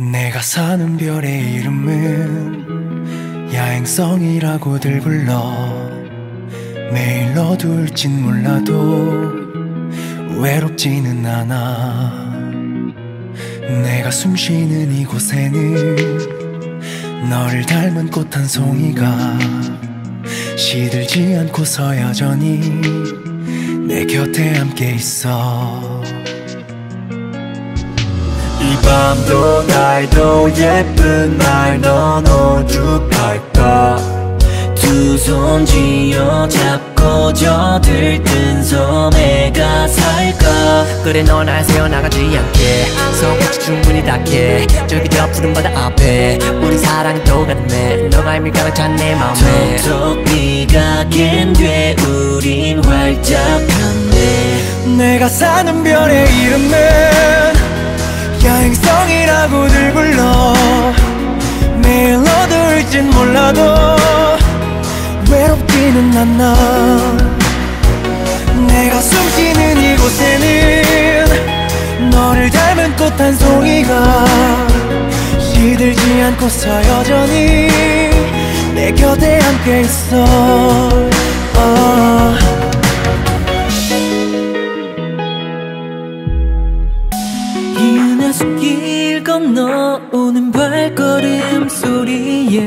내가 사는 별의 이름은 야행성이라고들 불러. 매일 어두울진 몰라도 외롭지는 않아. 내가 숨쉬는 이곳에는 너를 닮은 꽃 한 송이가 시들지 않고서 여전히 내 곁에 함께 있어. 이 밤도 날도 예쁜 날 넌 오죽할까? 두 손 쥐어 잡고 저 들뜬 섬에 가 살까? 그래 넌 날 세워나가지 않게. 손끝이 충분히 닿게. 저기 저 푸른 바다 앞에 우리 사랑이 또 가득해 너가 이미 가득 찬내 맘에. 톡톡 비가 갠돼 우린 활짝 편네. 내가 사는 별의 이름은 야행성이라고들 불러 매일 어두울진 몰라도 외롭지는 않아 내가 숨쉬는 이곳에는 너를 닮은 꽃 한 송이가 시들지 않고서 여전히 내 곁에 함께 있어 어. 숲길 건너 오는 발걸음 소리에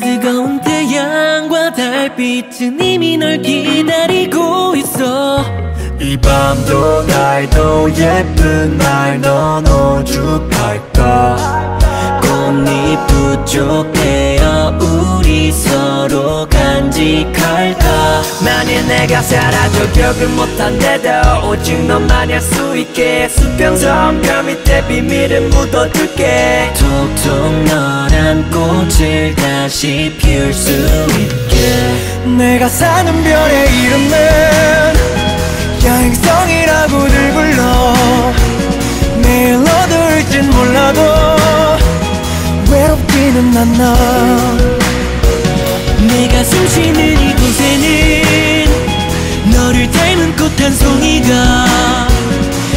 뜨거운 태양과 달빛은 이미 널 기다리고 있어. 이 밤도 날도 예쁜 날 넌 오죽할까? 꽃잎 부족되어 우리 서로 만일 내가 사라져 기억을 못한데도 오직 너만이 알수 있게. 수평선 별 밑에 비밀을 묻어둘게. 톡톡 너란 꽃을 다시 피울 수 있게. 내가 사는 별의 이름은 야행성이라고들 불러. 매일 어두울진 몰라도 외롭지는 않아. 내가 숨쉬는 닮은 꽃 한 송이가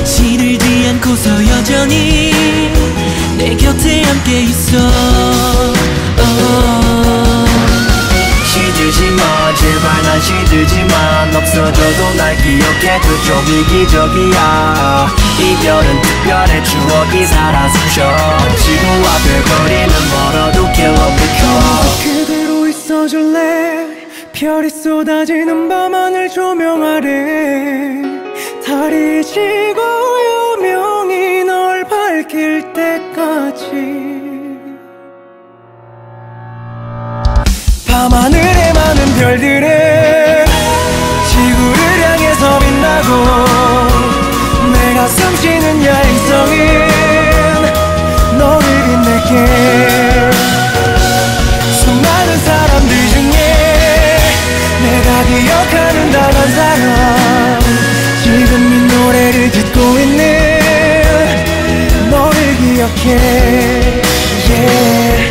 시들지 않고서 여전히 내 곁에 함께 있어 어. 시들지 마 제발 난 시들지 만 없어져도 날 기억해줘 좀 이기적이야 이별은 특별해 추억이 살아 숨쉬어 지구와 별거리는 멀어 별이 쏟아지는 밤 하늘 조명 아래 달이 지고 요명이 널 밝힐 때까지. 밤하늘에 많은 별들은 기억하는 단한 사람 지금 이 노래를 듣고 있는 너를 기억해 yeah.